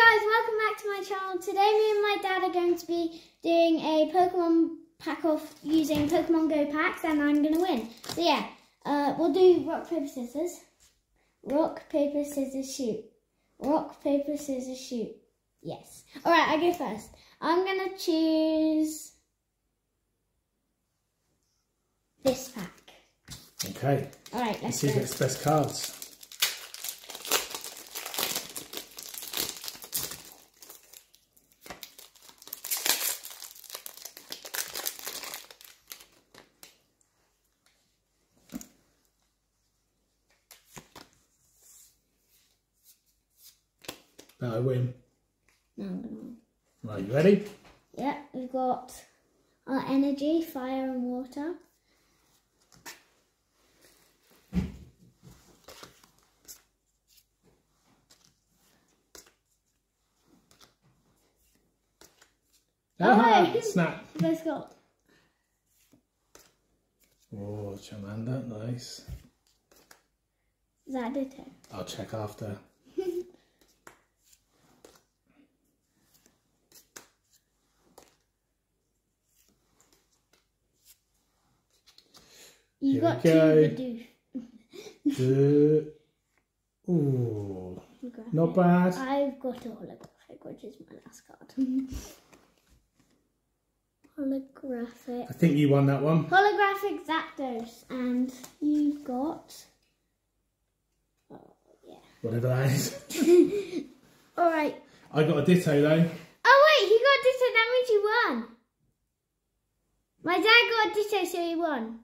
guys, welcome back to my channel. Today me and my dad are going to be doing a Pokemon pack off using Pokemon Go packs and I'm going to win. So yeah, uh, we'll do rock, paper, scissors. Rock, paper, scissors, shoot. Rock, paper, scissors, shoot. Yes. Alright, I go first. I'm going to choose this pack. Okay. Alright, let's See go. who gets the best cards. Now I win. No, I'm going to win. Right, you ready? Yeah, we've got our energy, fire and water. Ah, Oh. snap. We've got Oh, Charmander, nice. Zadito. I'll check after. You Here got two. The... Ooh, not bad. I've got a holographic, which is my last card. holographic. I think you won that one. Holographic Zapdos. And you've got. Oh, yeah. Whatever that is. Alright. I got a Ditto though. Oh, wait, he got Ditto. That means you won. My dad got a Ditto, so he won.